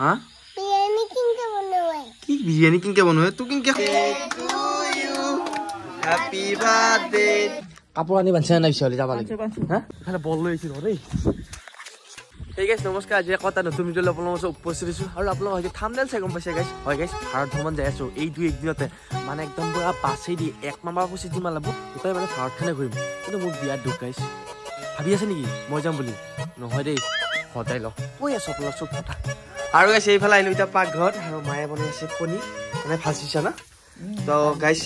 হা? বিৰিয়ানি কি বিৰিয়ানী কিনকে বনোৱা তোক কিনকে? হেপী বাৰ্থডে কাপোৰ আনি বান্ধছে নাই পিছলি যাব লাগে। হা? খালি বল লৈ আহিছিল দেই। সেই গাইছ নমস্কাৰ আজি আকৌ এটা নতুন ভিডিঅ' আপোনালোকৰ ওচৰত উপস্থিত হৈছোঁ। আৰু আপোনালোক হয়তো থামডেল চাই গম পাইছে গাইছ হয় গাইছ ভাৰত ভ্ৰমণ যাই আছোঁ। এই দুই একদিনতে মানে একদম পুৰা বাছেদি এক মাহৰ পঁচিছ দিনমান লাগব গোটেই মানে ভাৰতখনে ঘূৰিম। কিন্তু মোৰ বিয়াত দুখ গাইছ ভাবি আছে নেকি? মই যাম বুলি। নহয় দেই। সদায় লগ কৈ আছোঁ আপোনাৰ চব কথা আৰু গাইছ এইফালে আহিলোঁ এতিয়া পাকঘৰত আৰু মায়ে বনাই আছে কণী। মানে ভাজিছা না। তো গাইছ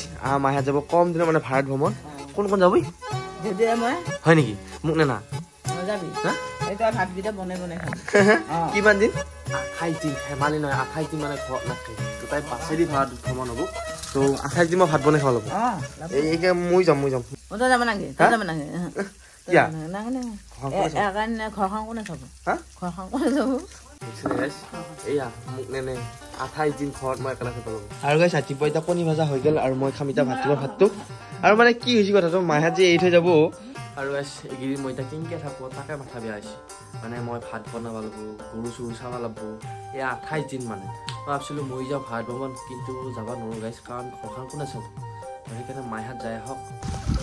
মাহে যাব কম দিনৰ মানে ভাৰত ভ্ৰমণ। কোন কোন যাবি? হয় নেকি? মোক নে না। কিমান দিন? আঠাইছ দিন। ধেমালি নহয় আঠাইছ দিন মানে ঘৰত তো তাই ভাড়া ভ্ৰমণ হ'ব। তো আঠাইছ দিন মই ভাত বনাই খাব লাগিব। মই যাম মই যাম। ঘৰখন কোনে চাব? ঘৰখন কোনে চাব আৰু গাইছ ৰাতিপুৱা এতিয়া কণী ভজা হৈ গ'ল আৰু মই খাম এতিয়া ভাতিবৰ ভাতটো আৰু মানে কি হৈছে কথাটো মাহঁত যে এৰি থৈ যাব আৰু গাইছ এইকেইদিন মই এতিয়া কেনেকৈ থাকোঁ তাকে মাথা বেয়া হৈছে মানে মই ভাত বনাব লাগিব গৰু চৰু চাব লাগিব এয়া আঠাইছ দিন মানে মই ভাবিছিলোঁ মই যাওঁ ভাত ভ্ৰমণ কিন্তু যাব নোৱাৰোঁ গাইছ কাৰণ ঘৰখন কোনে চাব সেইকাৰণে মাইহাত যাই আহক।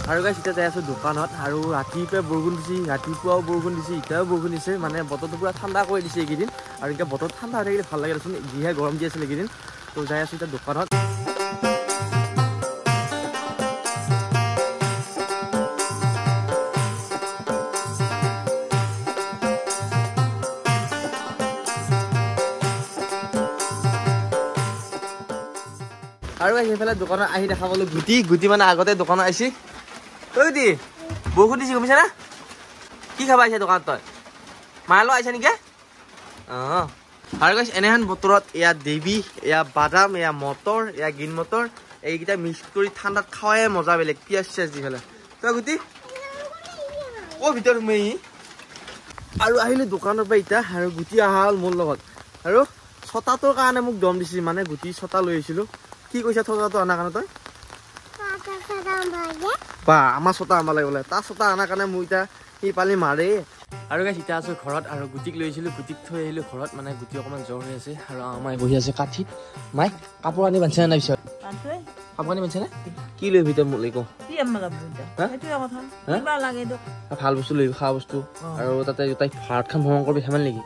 আৰু গাইছ এতিয়া যাই আছোঁ দোকানত আৰু ৰাতিপুৱাই বৰষুণ দিছে ৰাতিপুৱাও বৰষুণ দিছে এতিয়াও বৰষুণ দিছে মানে বতৰটো পূৰা ঠাণ্ডা কৰি দিছে এইকেইদিন। আৰু এতিয়া বতৰ ঠাণ্ডা হৈ থাকিলে ভাল লাগে দেচোন যিহে গৰম দি আছিলে এইকেইদিন। তো যাই আছোঁ এতিয়া দোকানত। আৰু সেইফালে দোকানত আহি দেখা পালোঁ গুটি গুটি মানে আগতে দোকানত আহিছি ঐ গুটি বৰষুণ দিছে গমিছা না? কি খাবা আহিছে দোকানত তই? লগত আহিছে নেকি? অঁ আৰু কৈছে এনেহেন বতৰত এয়া দেৱী এয়া বাদাম এয়া মটৰ এয়া গ্ৰীণ মটৰ এইকেইটা মিক্স কৰি ঠাণ্ডাত খাৱাই মজা বেলেগ পিঁয়াজ চিয়াজ দি পেলাই তই গুটি? অ' ভিতৰত সোমাই আৰু আহিলোঁ দোকানৰ পৰা এতিয়া আৰু গুটি অহা হ'ল মোৰ লগত। আৰু ছটাটোৰ কাৰণে মোক দম দিছিল মানে গুটি ছটা লৈ আহিছিলোঁ। কি কৈছা ছটাটো অনাৰ কাৰণে তই? বা আমাৰ ছটা আমাৰ লাগে বোলে। তাৰ ছটা অনাৰ কাৰণে মোৰ এতিয়া সি পালি মাৰে। আৰু গাইছ এতিয়া আছোঁ ঘৰত আৰু গুটিক লৈ আহিছিলোঁ গুটিক থৈ আহিলোঁ ঘৰত মানে গুটি অকণমান জ্বৰ হৈ আছে আৰু আমাৰ বহি আছে কাঠিত মাইক কাপোৰ আনি বান্ধিছে নাই পিছত? কাপোৰ আনি বান্ধিছে নে? কি লৈ ভিতৰত মোক লৈ কওঁ কি আমাৰ যাব এতিয়া হা? সেইটোৱে কথা। হা? কিবা লাগে দিয়ক ভাল বস্তু লৈ খোৱা বস্তু। আৰু তাতে তাইক ভাৰতখন ভ্ৰমণ কৰিব ধেমালি নেকি?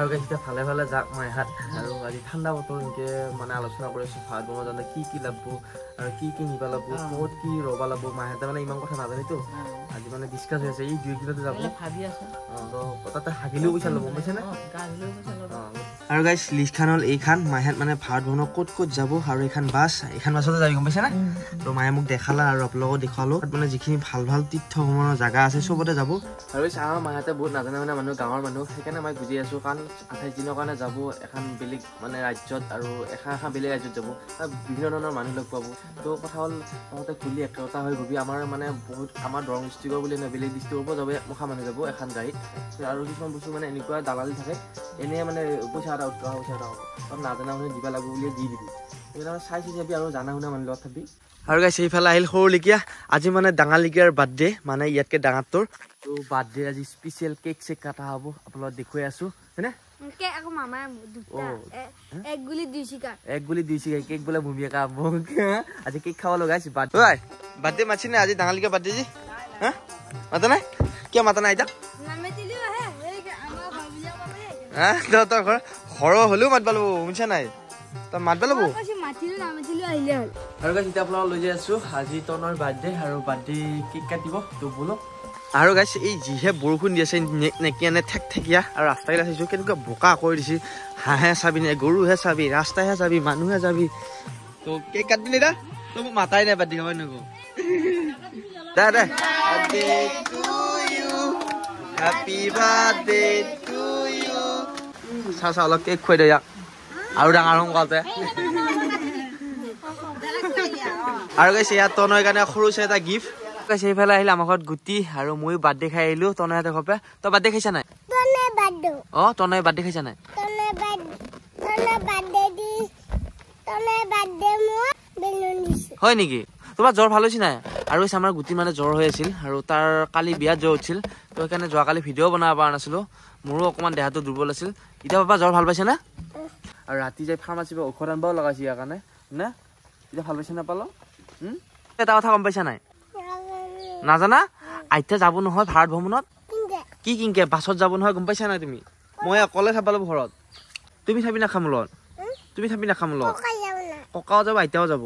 আৰু এতিয়া ভালে ভালে যাক মই হাত। আৰু আজি ঠাণ্ডা বতৰ এনেকৈ মানে আলোচনা কৰি আছোঁ ভাৰত ভ্ৰমণ যাওঁতে কি কি লাগব আৰু কি কি নিব লাগব। ক'ত কি ৰ'ব লাগব মাহঁতে মানে ইমান কথা নাজানেতো। আজি মানে ডিছকাছ হৈ আছে এই দুই দিনতে যাব। ভাবি আছো। তো তাতে হাগিলেও পইচা ল'ব পাইছেনে ল'ব। আৰু গাইছ লিষ্টখন হ'ল এইখন মাহেত মানে ভাৰত ভ্ৰমণত ক'ত ক'ত যাব আৰু এইখন বাছ এইখন বাছতে যাবি গম পাইছে না? তো মায়ে মোক দেখালা আৰু আপোনালোকক দেখুৱালোঁ। মানে যিখিনি ভাল ভাল তীৰ্থ ভ্ৰমণৰ জাগা আছে চবতে যাব। আৰু আমাৰ মাহঁতে বহুত নাজানে মানে মানুহ গাঁৱৰ মানুহ সেইকাৰণে মই বুজি আছোঁ। কাৰণ আঠাইছ দিনৰ কাৰণে যাব এখন বেলেগ মানে ৰাজ্যত আৰু এখন এখন বেলেগ ৰাজ্যত যাব। বিভিন্ন ধৰণৰ মানুহ লগ পাব। তো কথা হ'ল তহঁতে খুলি একেটা হৈ গবি। আমাৰ মানে বহুত আমাৰ দৰং ডিষ্ট্ৰিক্টৰ বুলি নহয় বেলেগ ডিষ্ট্ৰিক্টৰ পৰা যাব মুখা মানুহ যাব এখন গাড়ীত। আৰু কিছুমান বস্তু মানে এনেকুৱা দালালি থাকে। এনেই মানে পইচা এটা উঠোৱা পইচা এটা হ'ব। নাজানা মানুহে দিব লাগিব বুলিয়ে দি দিবি। আৰু গাইছে সেইফালে আহিল সৰু লিকিয়া আজি মানে ডাঙৰ লিকিয়াৰ বাৰ্থডে মানে ইয়াতকে ডাঙৰটোৰ তো বাৰ্থডে আজি স্পেচিয়েল কেক চেক কটা হ'ব আপোনালোকক দেখুৱাই আছোঁ হয়নে? আজি কেক খাব লগাইছো বাৰ্থডে মাতছি নে আজি ডাঙৰ বাৰ্থডে হা? মাতা নাই? কিয় মাতা নাই এতিয়া? ঘৰ সৰহ হ'লেও মাতবা ল'ব শুনিছা নাই? তই মাতবা ল'ব মাতিলো নামেতিলো আহিলে হ'ল। আৰু গাইছ এতিয়া আপোনালোক লৈ যাই আছো। আজি তনৰ বাৰ্থডে আৰু বাৰ্থডে কেক কাটিব তো বলক আৰু গাইছ এই যিহে বৰষুণ দি আছে নেক নেকিয়া নে ঠেক ঠেকীয়া আৰু ৰাস্তাকেইটা চাইছোঁ কেনেকুৱা বোকা কৰি দিছে। হাঁহে চাবি নে গৰুহে চাবি ৰাস্তাহে চাবি মানুহে চাবি। তো কেক কাটি দা তই মোক মাতাই নাই বাৰ্থডে খাব নকওঁ দে দে। হেপী বাৰ্থডে টু ইউ চা চা অলপ কেক খুৱাই দে ইয়াক। আৰু ডাঙৰ সোনকালতে আৰু গৈছে ইয়াত তনয়ৰ কাৰণে সৰু চাই এটা গিফ্ট গৈছে সেইফালে আহিলে আমাৰ ঘৰত গুটি আৰু ময়ো বাৰ্থডে খাই আহিলো। তনয় হাতে ঘৰপে তই বাৰ্থডে খাইছা নাই? অ তনয় বাৰ্থডে খাইছা নাই? হয় নেকি? তোমাৰ জ্বৰ ভাল হৈছে নাই? আৰু হৈছে আমাৰ গুটি মানে জ্বৰ হৈ আছিল আৰু তাৰ কালি বিয়াত জ্বৰ উঠিছিল তো সেইকাৰণে যোৱাকালি ভিডিঅ' বনাব পৰা নাছিলোঁ। মোৰো অকণমান দেহাটো দুৰ্বল আছিল। এতিয়া পাপা জ্বৰ ভাল পাইছে নে? আৰু ৰাতি যাই ফাৰ্মাচীৰ পৰা ঔষধ আনিবও লগাইছে ইয়াৰ কাৰণে। নে? এতিয়া ভাল পাইছে নাপালো? এটা কথা গম পাইছা নাই? নাজানা? আইতা যাব নহয় ভাৰত ভ্ৰমণত? কি কিনকে বাছত যাব নহয় গম পাইছা নাই তুমি? মই অকলে চাব লাগিব ঘৰত। তুমি চাবি নাখা মোৰ লগত তুমি চাবি নাখা মোৰ লগত ককাও যাব আইতাও যাব।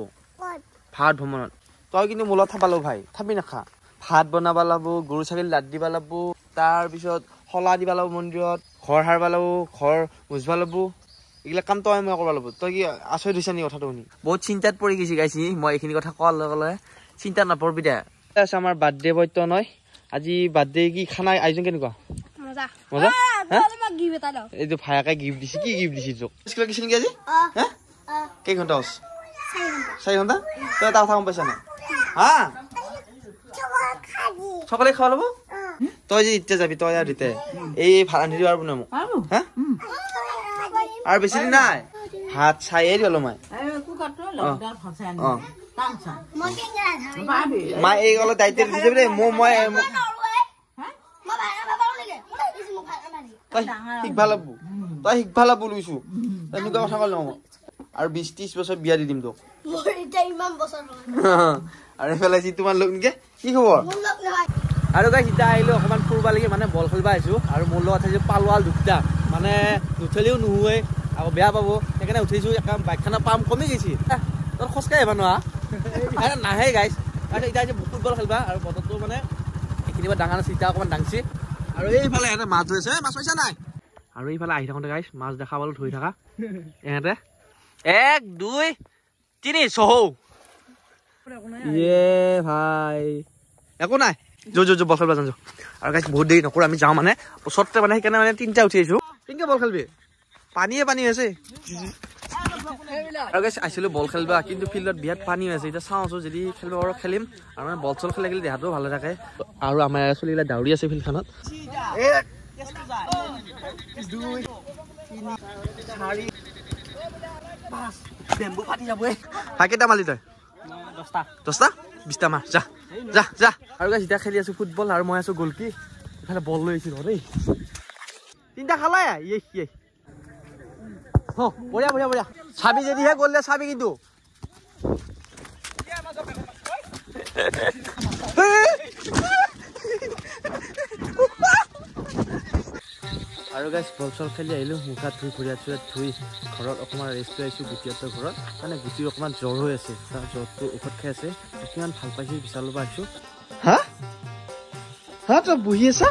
ভাৰত ভ্ৰমণত। তই কিন্তু মোৰ লগত থাবা লাগিব ভাই থাবি নাখা ভাত বনাব লাগিব গৰু ছাগলী লাদ দিব লাগিব তাৰপিছত শলা দিব লাগিব মন্দিৰত ঘৰ সাৰিব লাগিব ঘৰ মুচিব লাগিব। এইবিলাক কাম তই মই কৰিব লাগিব। তই কি আচৰিত হৈছা নেকি কথাটো শুনি? বহুত চিন্তাত পৰি গৈছে গাইছি মই এইখিনি কথা কোৱাৰ লগে লগে চিন্তা নপৰবি দে। আছে আমাৰ বাৰ্থডে বৈত্য নয় আজি বাৰ্থডে কি খানা আয়োজন কেনেকুৱা? মজা। মজা? হা? গিফ্ট এটা দাও এইটো ভায়াকে গিফ্ট দিছে কি গিফ্ট দিছে তোক? স্কুলত গৈছিল নেকি আজি? হা? কেইঘণ্টা হৈছে চাৰি ঘণ্টা। তই এটা কথা গম পাইছা নাই? হা? চকলেট খাব। ল'ব তই যে এতিয়া যাবি তই আৰু দিতে এই ৰান্ধি দিব আৰু মোক? আৰু হা? আনি। অ। টান চান মই কেনেকে ৰান্ধাম? পাবি। মাই এই অলপ দায়িত্ব দিছে দেই মোৰ মই লাগে তই শিকবা লাগব তই শিকবা লাগব লৈছো এনেকুৱা কথা ক'লে আৰু বিছ ত্ৰিছ বছৰ বিয়া দি দিম তোক। আৰু এইফালে যি তোমাৰ লোক নেকি কি খবৰ? লগ আৰু গাই সিতা আহিলোঁ অকণমান ফুৰিব লাগি মানে বল খেলিব আহিছোঁ। আৰু মোৰ লগত আহিছোঁ পালোৱাল দুটা। মানে নুঠেলিও নুশুৱে আকৌ বেয়া পাব। সেইকাৰণে উঠিছোঁ একে বাইকখানা পাম কমি গৈছে। তই খোজকাঢ়ি আহিবা নোৱা আৰে নাহে গাইছ তাৰপিছত এতিয়া আজি ফুটবল খেলিবা আৰু বতৰটো মানে এইখিনি ডাঙৰ চিতা অকণমান ডাঙছি আৰু এইফালে ইহঁতে মাছ ধৰিছে। মাছ পাইছা নাই? আৰু এইফালে আহি থাকোঁতে গাইছ মাছ দেখা পালোঁ ধৰি থাকা। ইহঁতে এক দুই তিনি চহৌ। একো নাই। যো যো যো বল খেলিব যাওঁ আৰু গাইছ বহুত দেৰি নকৰোঁ আমি যাওঁ মানে। ওচৰতে মানে সেইকাৰণে মানে তিনিটা উঠি আহিছোঁ। কেনেকৈ বল খেলিবি? পানীয়ে পানী হৈছে। আৰু গাইছ আহিছিলোঁ বল খেলিবা কিন্তু ফিল্ডত বিৰাট পানী হৈ আছে এতিয়া চাওঁ আছোঁ যদি খেলিব পাৰোঁ খেলিম। আৰু মানে বল চল খেলি খেলি দেহাটোও ভালে থাকে। আৰু আমাৰ চলিগিলা দাউৰি আছে ফিল্ডখনত। ভাই কেইটা মালি তই? দহটা। বিছটা মাৰ যা যা যা। আৰু গাইছ এতিয়া খেলি আছো ফুটবল আৰু মই আছো গ'লকি। ইফালে বল লৈ আহিছোঁ দেই। তিনিটা খালাই? ইয়ে বঢ়িয়া বঢ়িয়া বঢ়িয়া। চাবি যদিহে গ'ল দে চাবি কিন্তু। আৰু গাইছ বল চল খেলি আহিলোঁ মুখ হাত ধুই ভৰি হাত চুৰি ধুই ঘৰত অকণমান ৰেষ্ট লৈ আহিছোঁ গুটিহঁতৰ ঘৰত। মানে গুটিৰ অকণমান জ্বৰ হৈ আছে তাৰ জ্বৰটো ঔষধ খাই আছে। কিমান ভাল পাইছে বিশালৰ পৰা আহিছোঁ। হা? হা তই বহি আছা?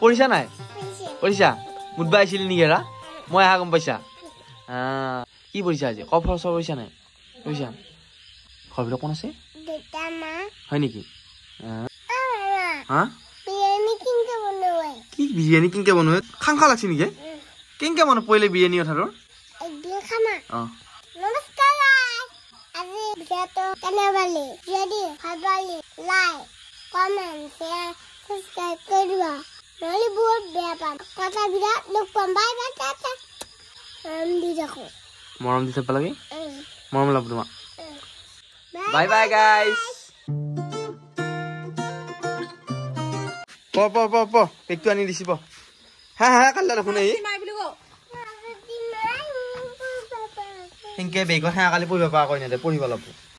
পঢ়িছা নাই? পঢ়িছা। মুদবা আহিছিলি নেকি এৰা? মই আহা গম পাইছা? কি পঢ়িছা আজি? ক ফৰ চৰ পঢ়িছা নাই? পঢ়িছা ঘৰবিলাক কোন আছে? হয় নেকি? হা? কি বিৰিয়ানী কেনেকে বনোৱা খাং খা লাগছে নেকি? কেনেকে বনাব পৰিলে বিৰিয়ানী খামা। অঁ। ভিডিঅ'টো কেনে পালি যদি ভাল পালি লাইক কমেণ্ট শ্বেয়াৰ ছাবস্ক্ৰাইব কৰি দিবা নহ'লে বহুত বেয়া পাম কথা বিৰাট দুখ পাম বাই বাই টাটা মৰম দি থাকোঁ মৰম দি থাকিব লাগে মৰম লাগব তোমাক। বাই বাই গাইজ প প প প পেকটো আনি দিছি প হা হা কাল্লা দেখোন এই সেনকে বেগত সেয়া কালি পঢ়িব পৰা কৈ নেদে পঢ়িব লাগব